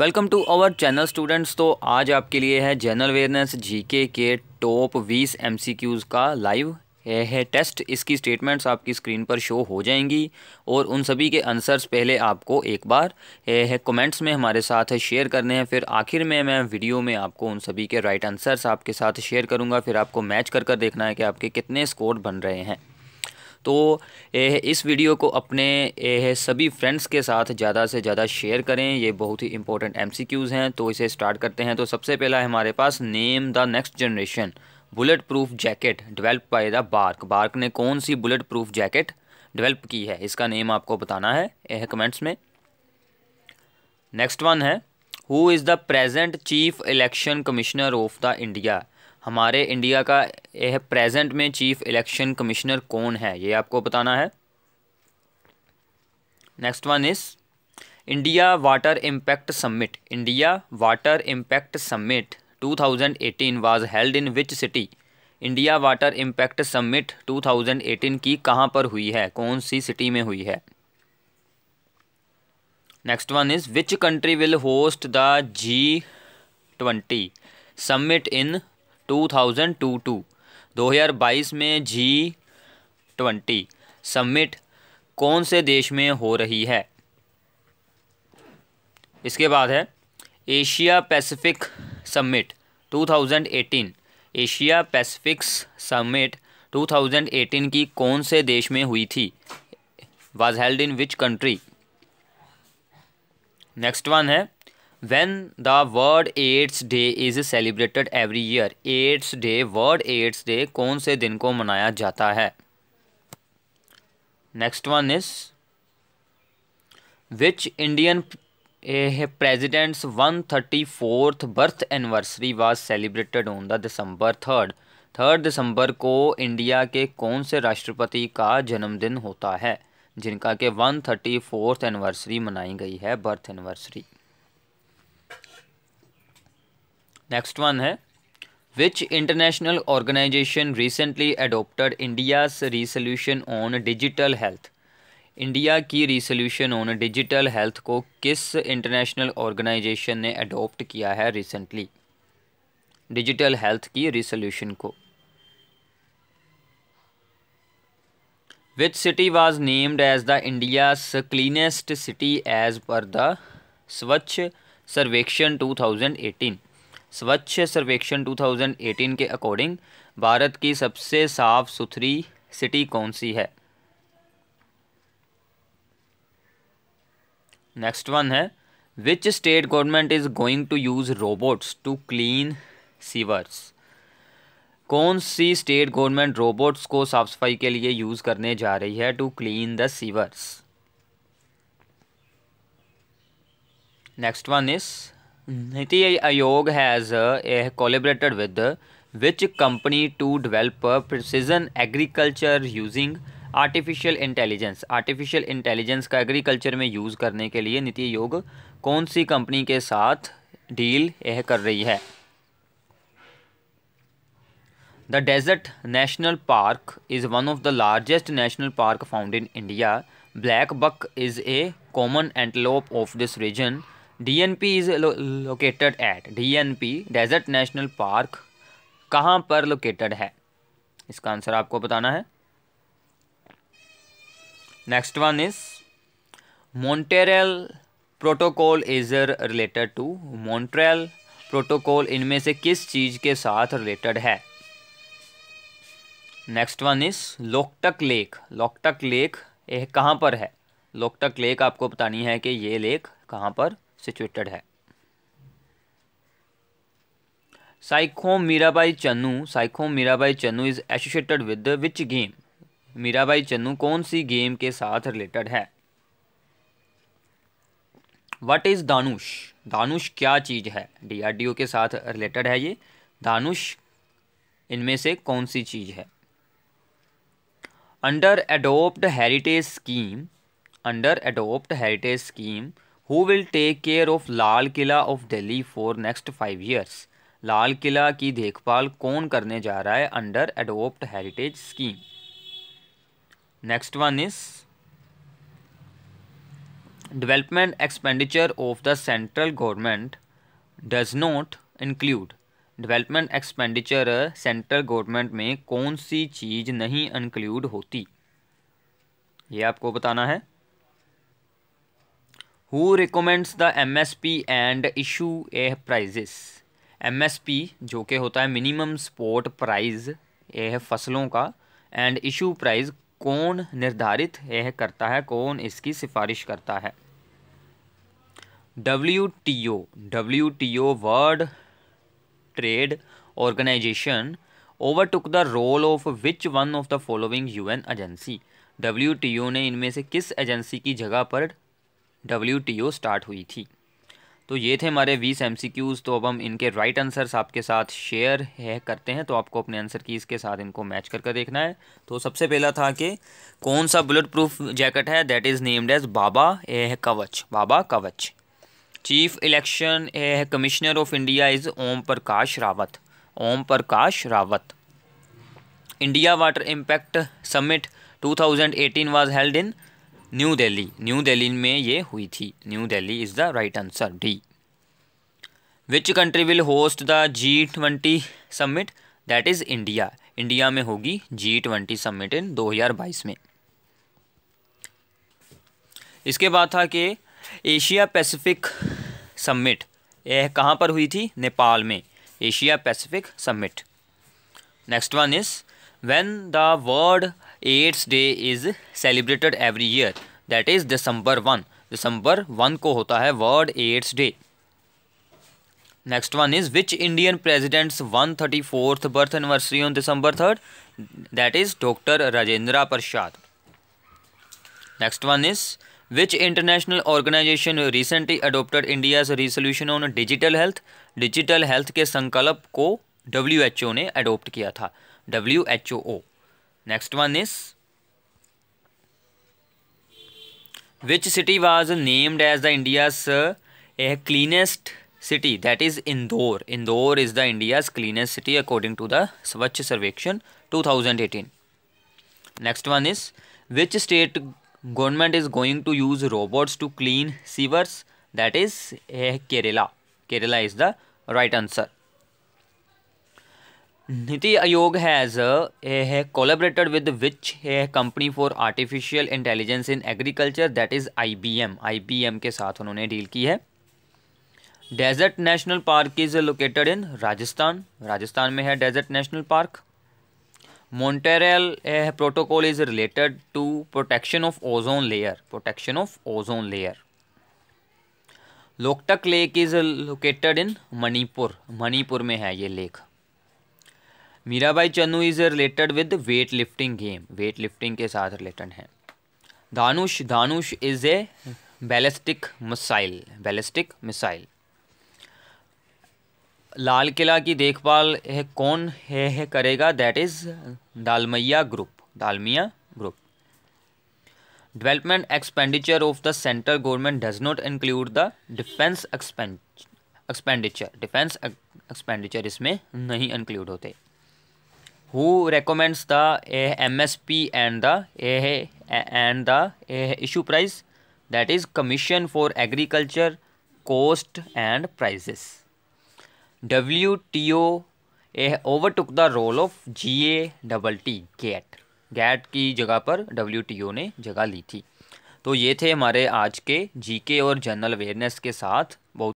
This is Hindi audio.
Welcome to our channel students तो आज आपके लिए है जनरल अवेयरनेस जीके के टॉप 20 एमसीक्यूज़ का लाइव है टेस्ट इसकी स्टेटमेंट्स आपकी स्क्रीन पर शो हो जाएँगी और उन सभी के आंसर्स पहले आपको एक बार, है कमेंट्स में हमारे साथ शेयर करने हैं। फिर आखिर में मैं वीडियो में आपको उन सभी के राइट आंसर्स आपके साथ शेयर करूँगा। फिर आपको मैच कर कर देखना है कि आपके कितने स्कोर बन रहे हैं। तो इस वीडियो को अपने सभी फ्रेंड्स के साथ ज़्यादा से ज़्यादा शेयर करें। ये बहुत ही इंपॉर्टेंट एमसीक्यूज़ हैं तो इसे स्टार्ट करते हैं। तो सबसे पहला है हमारे पास name the next generation bullet proof jacket develop by the BARC BARC ने कौन सी बुलेट प्रूफ जैकेट डेवलप की है? इसका नेम आपको बताना है, यह कमेंट्स में। नेक्स्ट वन है who is the present chief election commissioner of the India हमारे इंडिया का यह प्रेजेंट में चीफ इलेक्शन कमिश्नर कौन है? ये आपको बताना है। Next one is India water impact summit India water impact summit 2018 was held in which city India water impact summit 2018 की कहाँ पर हुई है? कौन सी सिटी में हुई है? Next one is which country will host the G twenty summit in two thousand two two दो हज़ार बाईस में जी ट्वेंटी समिट कौन से देश में हो रही है? इसके बाद है Asia Pacific summit 2018 Asia Pacific summit 2018 की कौन से देश में हुई थी? Was held in which country next one है when the world AIDS day is celebrated every year AIDS day world AIDS day कौन से दिन को मनाया जाता है? One is which Indian president's one thirty fourth birth anniversary was celebrated on the December third third दिसंबर को इंडिया के कौन से राष्ट्रपति का जन्मदिन होता है? जिनका के वन थर्टी फोर्थ एनिवर्सरी मनाई गई है बर्थ एनिवर्सरी नेक्स्ट वन है which international organisation recently adopted India's resolution on digital health India की रिसोल्यूशन ऑन डिजिटल हेल्थ को किस इंटरनेशनल ऑर्गेनाइजेशन ने अडोप्ट किया है रिसेंटली डिजिटल हेल्थ की रिसोल्यूशन को। Which city was named as the India cleanest city as per the Swachh Survekshan 2018 स्वच्छ सर्वेक्षण 2018 के अकॉर्डिंग भारत की सबसे साफ़ सुथरी सिटी कौन सी है? नेक्स्ट वन है which state government is going to use robots to clean sewers कौन सी स्टेट गवर्नमेंट रोबोट्स को साफ़ सफ़ाई के लिए यूज़ करने जा रही है to clean the sewers next one is NITI Aayog has collaborated with which company to develop precision agriculture using artificial intelligence artificial intelligence का एग्रीकल्चर में यूज़ करने के लिए नीति आयोग कौन सी कंपनी के साथ डील यह कर रही है? The desert national park is one of the largest national park found in India black buck is a common antelope of this region DNP is located at DNP desert national park कहाँ पर लोकेटेड है? इसका आंसर आपको बताना है। Next one is Montreal protocol is related to Montreal protocol इनमें से किस चीज़ के साथ रिलेटेड है? Next one is Loktak lake Loktak lake यह कहाँ पर है? लोकटक लेक आपको बतानी है कि ये लेक कहाँ पर सिचुएटेड है। Saikhom Mirabai Chanu Saikhom Mirabai Chanu is associated with which game Mirabai Chanu कौन सी गेम के साथ रिलेटेड है? वट इज़ दानुष दानुष क्या चीज़ है? डीआरडीओ के साथ रिलेटेड है ये। दानुष इनमें से कौन सी चीज़ है? Under adopt heritage scheme under adopt heritage scheme who will take care of Lal Qila of Delhi for next five years Lal Qila की देखभाल कौन करने जा रहा है under adopt heritage scheme next one is development expenditure of the central government does not include development expenditure central government में कौन सी चीज़ नहीं इंक्लूड होती? ये आपको बताना है। Who recommends the M S P and issue a prices M S P जो कि होता है मिनिमम स्पोर्ट प्राइज ये है फ़सलों का एंड इशू प्राइज कौन निर्धारित यह करता है, कौन इसकी सिफारिश करता है? W T O W T O world trade organisation overtook the role of which one of the following UN agency W T O ने इनमें से किस एजेंसी की जगह पर ओ स्टार्ट हुई थी। तो ये थे हमारे बीस एम तो अब हम इनके राइट आंसर्स आपके साथ शेयर है, करते हैं। तो आपको अपने आंसर की इसके साथ इनको मैच करके कर देखना है। तो सबसे पहला था कि कौन सा बुलेट प्रूफ जैकेट है? That is named as Bhabha A Kavach Bhabha Kavach chief election ए है commissioner of India is Om Prakash Rawat Om Prakash Rawat India water impact summit two 2018 was held in New Delhi. New Delhi में ये हुई थी। New Delhi is the right answer D which country will host the G twenty summit that is India India में होगी जी ट्वेंटी समिट इन 2022 में। इसके बाद था कि एशिया पैसिफिक समिट यह कहाँ पर हुई थी? नेपाल में। Asia Pacific summit next one is when the world AIDS day is celebrated every year that is December one December one को होता है world AIDS day next one is which Indian president's one thirty fourth birth anniversary on December third that is doctor Rajendra Prasad next one is which international organisation recently adopted India's resolution on digital health digital health के संकल्प को डब्ल्यू एच ओ ने अडोप्ट किया था. W H O O Next one is which city was named as the India's uh, cleanest city that is Indore. Indore is the India's cleanest city according to the Swachh Sarvekshan 2018. Next one is which state government is going to use robots to clean sewers that is Kerala. Kerala is the right answer. Aayog has uh, uh, collaborated with which uh, company for artificial intelligence in agriculture that is IBM. IBM के साथ उन्होंने डील की है। Desert national park is located in Rajasthan Rajasthan में है desert national park Montreal protocol is related to protection of ozone layer protection of ozone layer Loktak lake is located in Manipur Manipur में है ये lake Mirabai Chanu is related with weight lifting game weight lifting के साथ रिलेटेड है। Dhanush Dhanush is a ballistic missile ballistic missile Lal Qila की देखभाल है कौन है, है करेगा? That is Dalmia group Dalmia group development expenditure of the central government does not include the defence expenditure defence expenditure इसमें नहीं इंक्लूड होते। Who recommends the M S P and the A and the A issue price that is commission for agriculture cost and prices W T O A overtook the role of G A double T GATT GATT की जगह पर डब्ल्यू टी ओ ने जगह ली थी। तो ये थे हमारे आज के जी के और जनरल अवेयरनेस के साथ